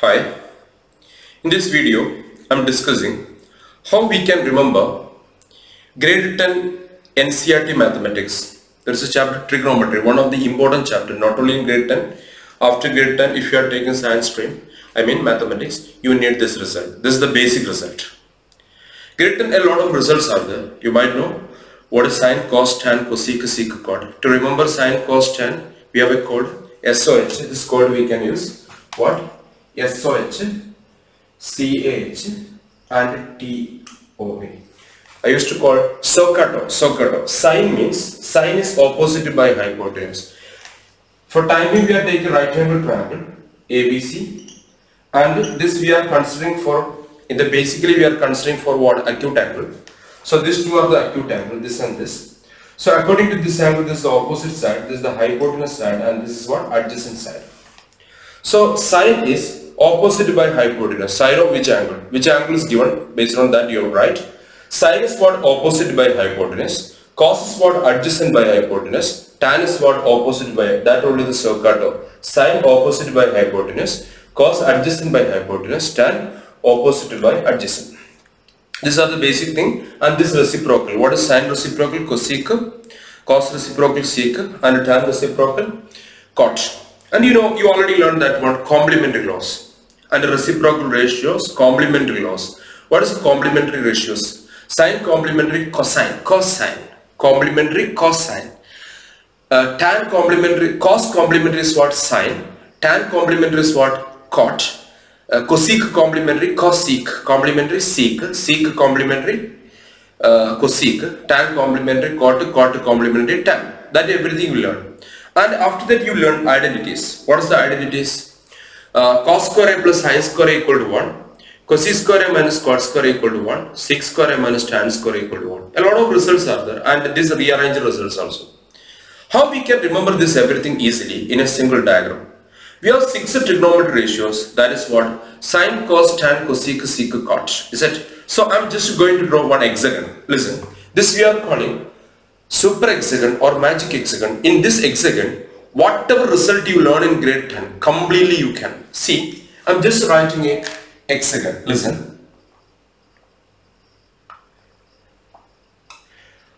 Hi, in this video I'm discussing how we can remember grade 10 NCERT mathematics. There is a chapter trigonometry, one of the important chapter not only in grade 10, after grade 10 if you are taking science stream, I mean mathematics, you need this result. This is the basic result. Grade 10 a lot of results are there. You might know what is sine, cos, tan, cosec, sec, cot. To remember sine, cos, tan, we have a code SOH. This code we can use what? SOH, CAH and TOA. I used to call SOHCAHTOA. SOHCAHTOA. Sine means sine is opposite by hypotenuse. For timing we are taking right angle triangle ABC and this we are considering for in the basically we are considering for what acute angle. So these two are the acute angle this and this. So according to this angle this is the opposite side this is the hypotenuse side and this is what adjacent side. So sine is opposite by hypotenuse. Sine of which angle? Which angle is given? Based on that you are right. Sine is what opposite by hypotenuse. Cos is what adjacent by hypotenuse. Tan is what opposite by that only the SOHCAHTOA. Sine opposite by hypotenuse. Cos adjacent by hypotenuse. Tan opposite by adjacent. These are the basic thing and this reciprocal. What is sine reciprocal? Cosec, cos reciprocal sec and tan reciprocal cot. And you know, you already learned that one complementary laws and reciprocal ratios, complementary laws. What is complementary ratios? Sine complementary cosine, cosine, complementary cosine. Uh, tan complementary, cos complementary is what? Sine. Tan complementary is what? Cot. Uh, cosec complementary, cosec, complementary sec, sec complementary, uh, cosec, tan complementary, cot, cot complementary, tan. That everything you learn. And after that you learn identities. What is the identities? Uh, cos square a plus sin square equal to 1. Cosec square a minus cot square equal to 1. Sec square a minus tan square equal to 1. A lot of results are there and these rearranged results also. How we can remember this everything easily in a single diagram? We have six trigonometry ratios. That is what sine, cos, tan, cosec, sec, cot. Is it? So I'm just going to draw one hexagon. Listen, this we are calling super hexagon or magic hexagon. In this hexagon, whatever result you learn in grade 10, completely you can. See, I'm just writing a hexagon. Listen.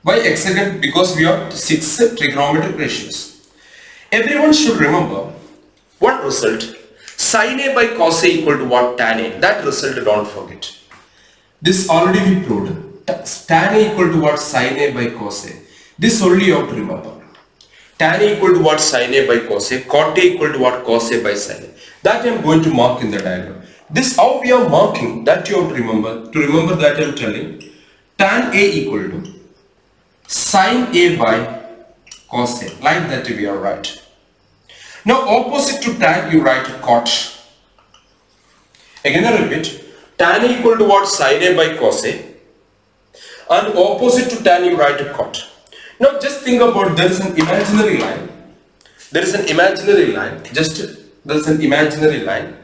Why hexagon? Because we have six trigonometric ratios. Everyone should remember what result? sine A by cos A equal to what? Tan A. That result don't forget. This already we proved. Tan A equal to what? sine A by cos A. This only you have to remember. Tan equal to what? Sin A by cos A. Cot A equal to what? Cos A by sin A. That I am going to mark in the diagram. This how we are marking that you have to remember. To remember that I am telling tan A equal to sin A by cos A. Like that we are right. Now opposite to tan you write cot. Again I repeat tan A equal to what sin a by cos a and opposite to tan you write cot. Now just think about there is an imaginary line. There is an imaginary line. Just there is an imaginary line.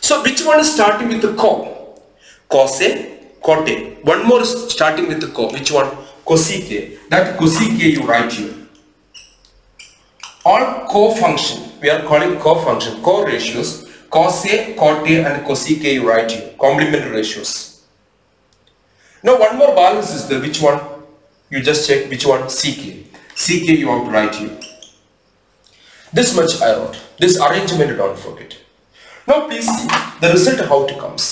So which one is starting with the co? Cot a. One more is starting with the co. Which one? A. That a you write here all co-function we are calling co-function co-ratios cos a cot a and a you write here complementary ratios now one more balance is there which one you just check which one sec sec you want to write here this much i wrote this arrangement don't forget now please see the result how it comes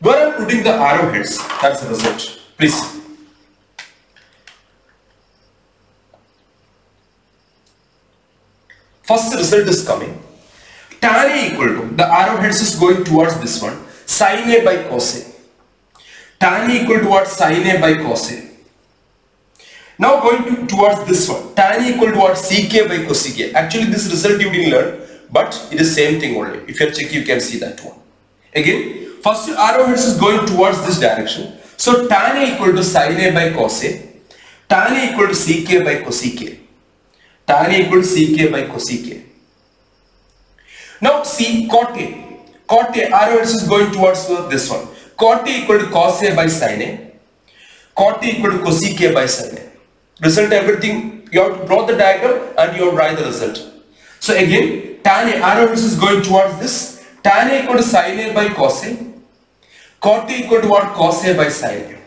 where i'm putting the arrowheads that's the result please see First result is coming. Tan A equal to, the arrowheads is going towards this one, sin A by cos A. Tan A equal to what? Sin A by cos A. Now going to, towards this one, tan equal to what? A by cosec A. Actually this result you didn't learn, but it is same thing only. If you check you can see that one. Again, first arrowheads is going towards this direction. So tan A equal to sin A by cos A. Tan A equal to A by cosec A tan equal to sec by cosec. Now see cot A. Cot A is going towards this one. Cot A equal to cos A by sin A. Cot A equal to cosec A by sin A. Result everything you have to draw the diagram and you have write the result. So again tan A arrowheads is going towards this. tan A equal to sin A by cos A. Cot A equal to what? Cos A by sin A.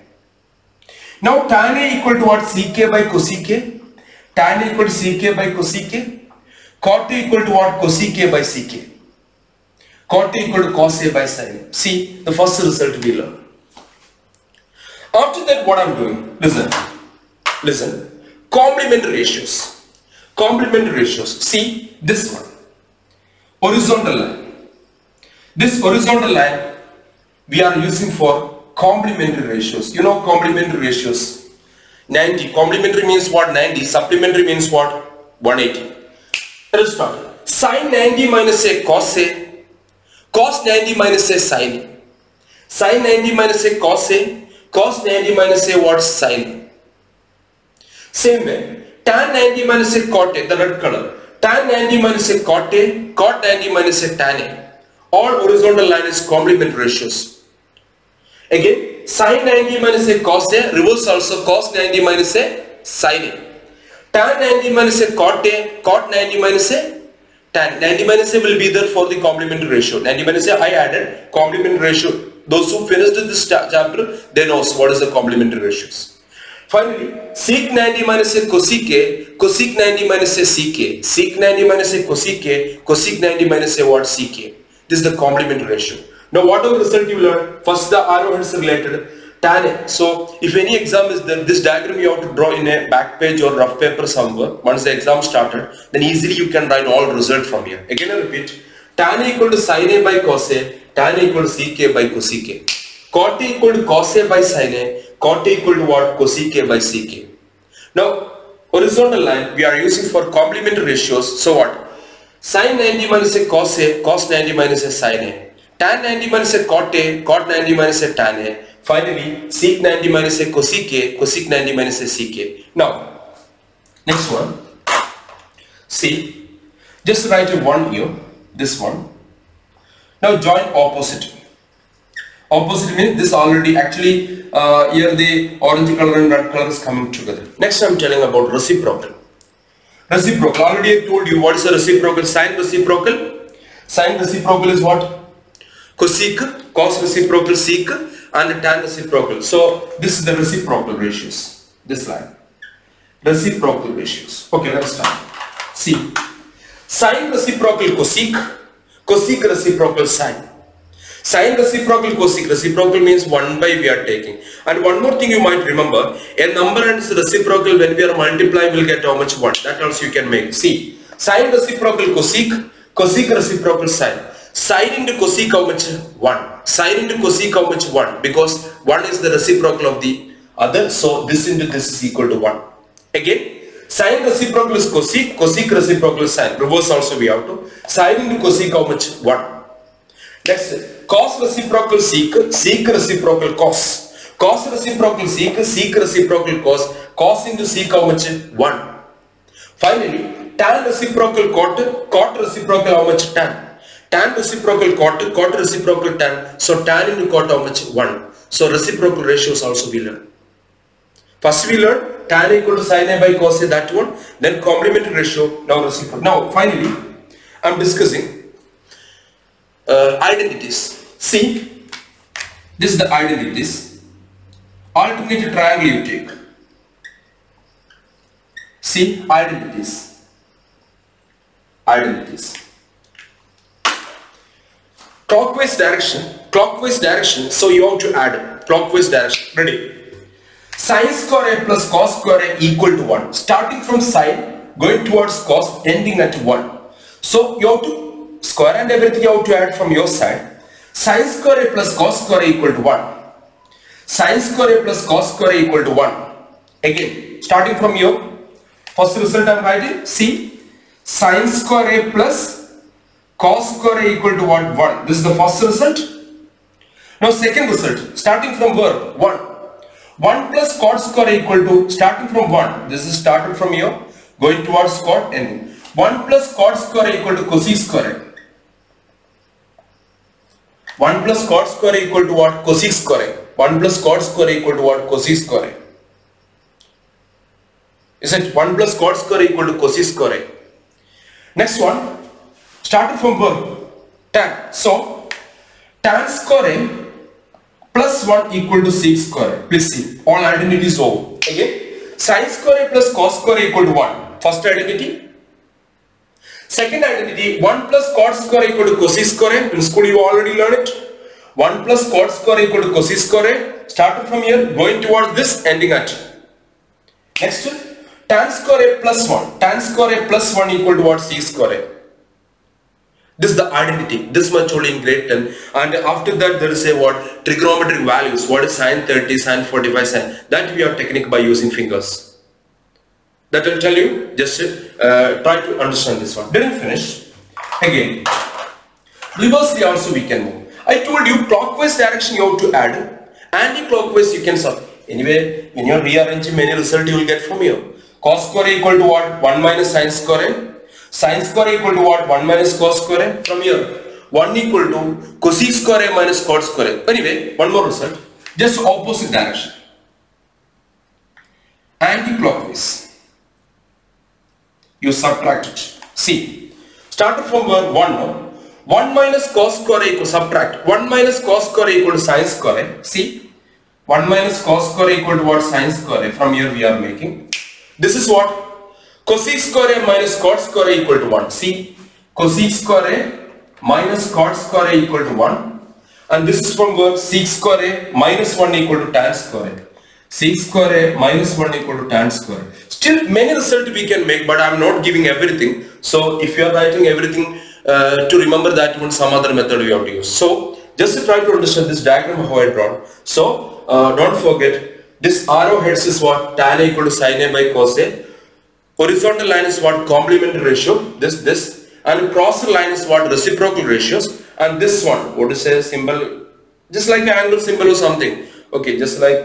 Now tan A equal to what? Sec by cosec A. Tan A equal to Sec by cosec A. Cot A equal to what? Cosec A by Sec. Cot A equal to cos A by sin A. See the first result we learn. After that what I'm doing? Listen. Listen. Complementary ratios. Complementary ratios. See this one. Horizontal line. This horizontal line we are using for complementary ratios. You know complementary ratios. 90. Complementary means what? 90. Supplementary means what? 180. Let us start. Sin 90 minus a cos a. Cos 90 minus a sin a. Sin 90 minus a cos a. Cos 90 minus a what? Sin a. Same way. Tan 90 minus a cot a. The red color. Tan 90 minus a cot a. Cot 90 minus a tan a. All horizontal line is complementary ratios. Again, sin 90 minus a cos a, reverse also cos 90 minus a sin a. Tan 90 minus a cot a, cot 90 minus a tan. 90 minus a will be there for the complementary ratio. 90 minus a I added complementary ratio. Those who finished this chapter, they knows what is the complementary ratios. Finally, sec 90 minus a cosec a, cosec 90 minus a sec, sec 90 minus a cosec a, cosec 90 minus a what sec. This is the complementary ratio. Now whatever result you learn, first the arrowheads related, tan A. So if any exam is there, this diagram you have to draw in a back page or rough paper somewhere. Once the exam started, then easily you can write all result from here. Again I repeat, tan A equal to sin A by cos A, tan A equal to sec by cosec A. Cot A equal to cos A by sin A, cot equal to what? Cosec by sec. Now horizontal line we are using for complementary ratios. So what? Sin 90 minus a cos A, cos 90 minus a sin A. Tan 90 minus a cot A, cot 90 minus a tan A. Finally, sec 90 minus a cosec A, cosec 90 minus a A. Now, next one. See, just write a 1 here, this one. Now join opposite. Opposite means this already actually uh, here the orange color and red color is coming together. Next I'm telling about reciprocal. Reciprocal, already I told you what is a reciprocal, sine reciprocal. Sine reciprocal is what? Cosec, cos reciprocal sec and tan reciprocal. So this is the reciprocal ratios, this line. Reciprocal ratios. Okay, let's start. See, sine reciprocal cosec, cosec reciprocal sine. Sine reciprocal cosec reciprocal means 1 by we are taking. And one more thing you might remember, a number and its reciprocal when we are multiplying will get how much 1. That also you can make. See, sine reciprocal cosec, cosec reciprocal sine. Sine into cosec how much? 1. Sine into cosec how much? 1. Because 1 is the reciprocal of the other. So this into this is equal to 1. Again, sine reciprocal is cosec, cosec reciprocal is sine. Reverse also we have to. Sine into cosec how much? 1. Next, cos reciprocal sec, sec reciprocal cos. Cos reciprocal sec, sec reciprocal cos. Cos into sec how much? 1. Finally, tan reciprocal cot, cot reciprocal how much? Tan. Tan reciprocal cot, cot reciprocal tan. So tan into cot how much? 1. So reciprocal ratios also we learn. First we learn tan equal to sin A by cos A that one. Then complementary ratio. Now reciprocal. Now finally, I am discussing uh, identities. See, this is the identities. Alternate triangle you take. See, identities. Identities. Clockwise direction. Clockwise direction. So you have to add clockwise direction. Ready? Sin square A plus cos square A equal to 1. Starting from sine, going towards cos, ending at 1. So you have to square and everything you to add from your side. Sin square A plus cos square A equal to 1. Sin square A plus cos square A equal to 1. Again, starting from your first result I am writing. See, sin square A plus cos square A equal to what? 1. This is the first result. Now second result, starting from where? 1. 1 plus cot square equal to, starting from 1. This is started from here, going towards cot and 1 plus cot square equal to cosec square. 1 plus cot square equal to what? Cosec square 1 plus cot square equal to what? Cosec square Is it 1 plus cot square equal to cosec square Next one, started from where? tan. So tan square plus 1 equal to sec square Please see, all identities over. Again, sin square plus cos square equal to 1. First identity. Second identity, 1 plus cot square equal to cosec square. In school you already learned it. 1 plus cot square equal to cosec square A. Starting from here, going towards this, ending at. Next, tan square A plus 1. Tan square A plus 1 equal to what? sec square. This is the identity, this much only in grade 10 and after that there is a what trigonometric values, what is sine 30, sine 45, sine, that we are technique by using fingers. That will tell you, just uh, try to understand this one. Didn't finish, again, reverse the also we can move. I told you clockwise direction you have to add, anti-clockwise you can solve. Anyway, when you are rearranging many result you will get from here. Cos square equal to what? 1 minus sine square Sin square equal to what? 1 minus cos square From here, 1 equal to cosec square minus cot square Anyway, one more result. Just opposite direction. Anti-clockwise. You subtract it. See, start from where 1 no? 1 minus cos square equal subtract 1 minus cos square equal to sin square see 1 minus cos square equal to what sin square from here we are making this is what cosec square minus cot square equal to 1. See, cosec square minus cot square equal to 1. And this is from where sec square minus 1 equal to tan square. Sec square minus 1 equal to tan square. Still many result we can make but I am not giving everything. So if you are writing everything uh, to remember that one some other method we have to use. So just to try to understand this diagram how I drawn. So uh, don't forget this arrow heads is what tan a equal to sin a by cos a Horizontal line is what complementary ratio, this, this, and cross line is what reciprocal ratios, and this one, what is a symbol, just like an angle symbol or something. Okay, just like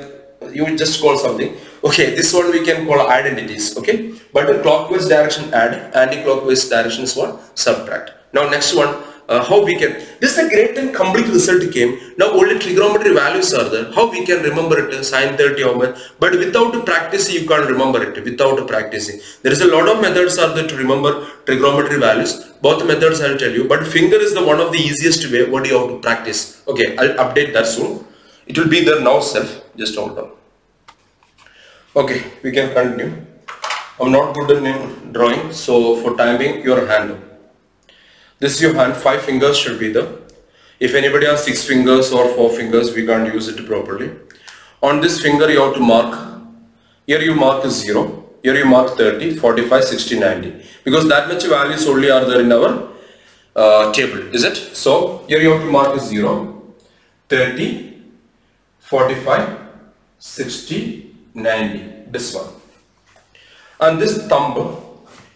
you just call something. Okay, this one we can call identities. Okay, but the clockwise direction add, anti-clockwise direction is what? Subtract. Now next one, uh, how we can this is a great and complete result came. Now only trigonometry values are there. How we can remember it? Sine 30 over but without practicing you can't remember it without practicing. There is a lot of methods are there to remember trigonometry values. Both methods i'll tell you. But finger is the one of the easiest way what you have to practice. Okay i'll update that soon. It will be there now self. Just hold on okay we can continue i'm not good in drawing so for timing your hand this is your hand, five fingers should be there. If anybody has six fingers or four fingers, we can't use it properly. On this finger you have to mark, here you mark 0, here you mark 30, 45, 60, 90. Because that much values only are there in our uh, table, is it? So here you have to mark 0, 30, 45, 60, 90, this one. And this thumb,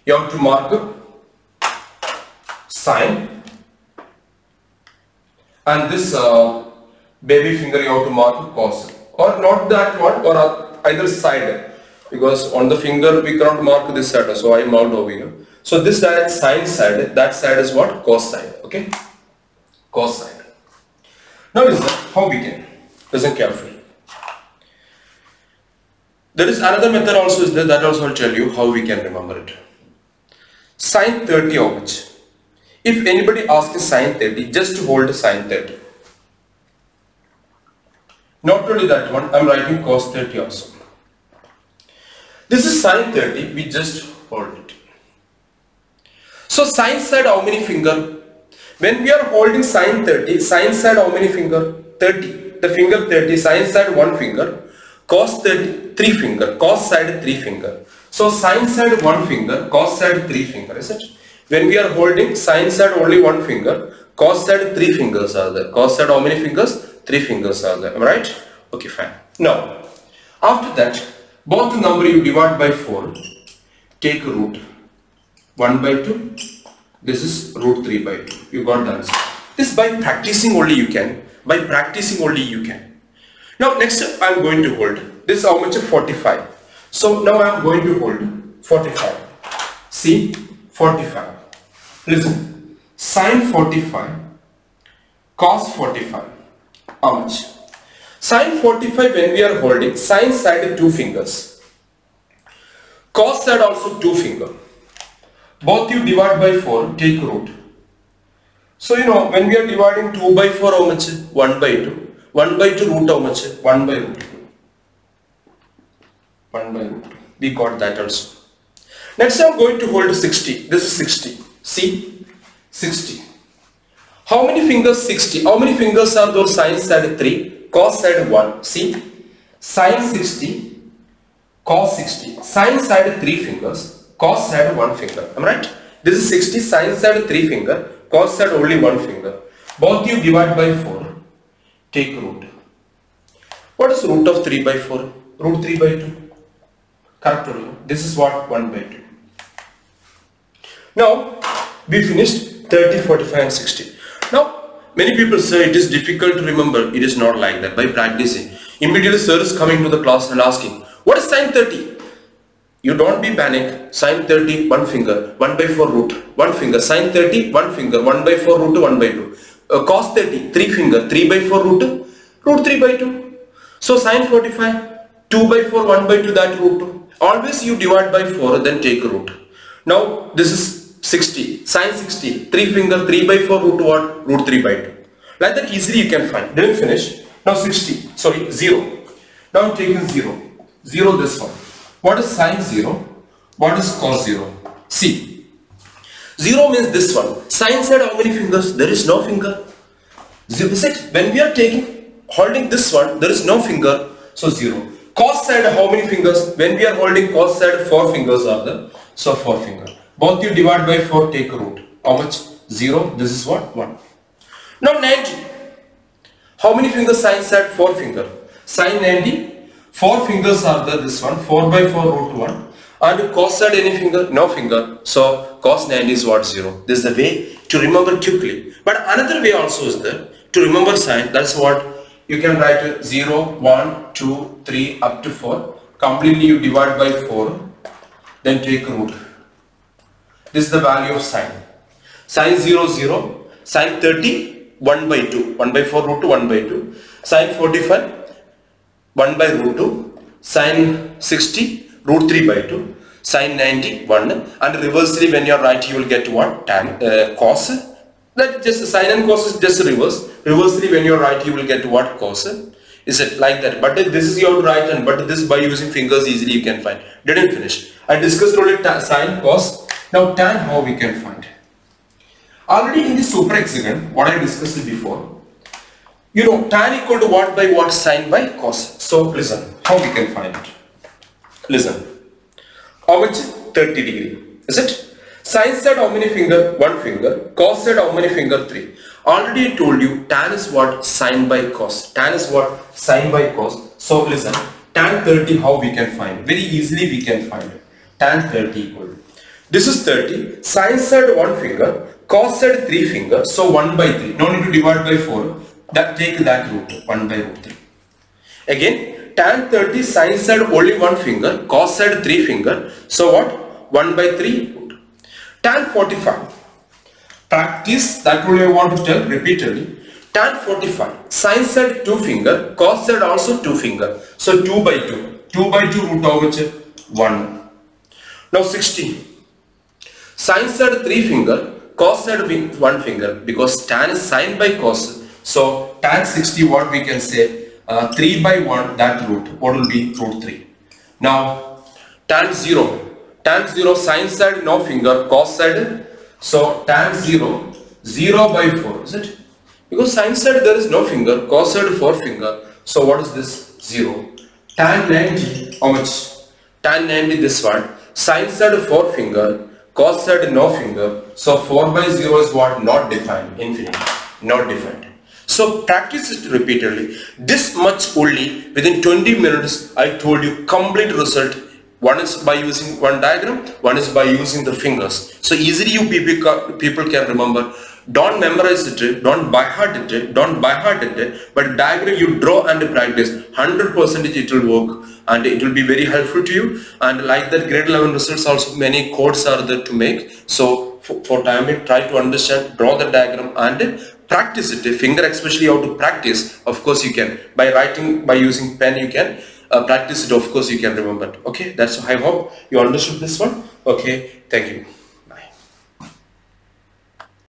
you have to mark sine and this uh, baby finger you have to mark cos. Or not that one or either side. Because on the finger we cannot mark this side so I marked over here. So this side sine side that side is what? Cos side okay? Cos side. Now listen how we can? Listen carefully there is another method also is there that also I'll tell you how we can remember it sine 30 of which if anybody asks sine 30, just hold sine 30. Not only that one, I am writing cos 30 also. This is sine 30, we just hold it. So sine side how many finger? When we are holding sine 30, sine side how many finger? 30. The finger 30, sine side 1 finger, cos 30, 3 finger, cos side 3 finger. So sine side 1 finger, cos side 3 finger, is it? When we are holding sine side only one finger, cos side three fingers are there. Cos side how many fingers? Three fingers are there. Am I right? Okay, fine. Now, after that, both the number you divide by 4, take root 1 by 2. This is root 3 by 2. You got the answer. This by practicing only you can. By practicing only you can. Now next I am going to hold. This how much? 45. So now I am going to hold 45. See 45. Listen, sine 45, cos 45, how much? Sine 45 when we are holding, sine side two fingers, cos side also two finger. Both you divide by 4, take root. So you know when we are dividing 2 by 4 how much? 1 by 2. 1 by 2 root how much? 1 by root 2. 1 by root 2. We got that also. Next I'm going to hold 60. This is 60. See? 60. How many fingers? 60. How many fingers are those? Sine side 3, cos side 1. See? Sine 60, cos 60. Sine side 3 fingers, cos side 1 finger. Am I right? This is 60, sine side 3 finger, cos side only 1 finger. Both you divide by 4. Take root. What is root of 3 by 4? Root 3 by 2. Correct only. This is what 1 by 2. Now, we finished 30, 45 and 60. Now, many people say it is difficult to remember. It is not like that. By practicing. Immediately sir is coming to the class and asking, what is sine 30? You don't be panic. Sine 30, one finger, 1 by 4 root, one finger. Sine 30, one finger, 1 by 4 root, 1 by 2. Uh, cos 30, 3 finger, 3 by 4 root, root 3 by 2. So sine 45, 2 by 4, 1 by 2, that root 2. Always you divide by 4, then take root. Now this is 60, sine 60, 3 finger, 3 by 4 root what? Root 3 by 2. Like that easily you can find. Didn't finish. Now 60, sorry, 0. Now I'm taking 0. 0 this one. What is sine 0? What is cos 0? See. 0 means this one. Sine said how many fingers? There is no finger. Zero. When we are taking, holding this one, there is no finger. So 0. Cos said how many fingers? When we are holding cos said 4 fingers are there. So 4 finger. Both you divide by 4, take root. How much? 0. This is what? 1. Now 90. How many fingers sine said? 4 finger. Sine 90. 4 fingers are there. This one. 4 by 4 root 1. And cos side any finger? No finger. So cos 90 is what? 0. This is the way to remember quickly. But another way also is there. To remember sine. That's what you can write 0, 1, 2, 3 up to 4. Completely you divide by 4. Then take root. This is the value of sine. Sine 0, 0. Sine 30, 1 by 2. 1 by 4 root 2, 1 by 2. Sine 45, 1 by root 2. Sine 60, root 3 by 2. Sine 90, 1. And reversely when you are right, you will get what? Tan, uh, cos. That just sine and cos is just reverse. Reversely when you are right, you will get what? Cos. Is it like that? But this is your right hand. But this by using fingers easily you can find. Didn't finish. I discussed only sine, cos. Now tan how we can find. Already in the super hexagon, what I discussed before, you know tan equal to what by what sine by cos. So listen, how we can find it. Listen, how much? 30 degree. Is it? Sine said how many finger? One finger. Cos said how many finger? Three. Already told you tan is what? Sine by cos. Tan is what? Sine by cos. So listen, tan 30 how we can find? Very easily we can find it. Tan 30 equal this is 30. Sine said 1 finger, cos said 3 finger. So 1 by 3. No need to divide by 4. That Take that root. 1 by root 3. Again, tan 30 sine side only 1 finger, cos side 3 finger. So what? 1 by 3. Tan 45. Practice that only I want to tell repeatedly. Tan 45. Sine side 2 finger, cos side also 2 finger. So 2 by 2. 2 by 2 root which? 1. Now 16. Sine side 3 finger, cos side 1 finger because tan is sine by cos. So tan 60 what we can say uh, 3 by 1 that root what will be root 3. Now tan 0 tan 0 sine side no finger cos side so tan 0 0 by 4 is it because sine side there is no finger cos side 4 finger so what is this 0 tan 90 how much tan 90 this one sine side 4 finger Cos side no finger. So 4 by 0 is what? Not defined. Infinite. Not defined. So practice it repeatedly. This much only within 20 minutes I told you complete result. One is by using one diagram, one is by using the fingers. So easily you people, people can remember don't memorize it, don't by heart it, don't by heart it, but diagram you draw and practice, 100% it will work and it will be very helpful to you. And like that grade 11 results also many codes are there to make. So for, for time try to understand, draw the diagram and practice it. a Finger especially how to practice, of course you can. By writing, by using pen you can. Uh, practice it of course you can remember okay that's i hope you understood this one okay thank you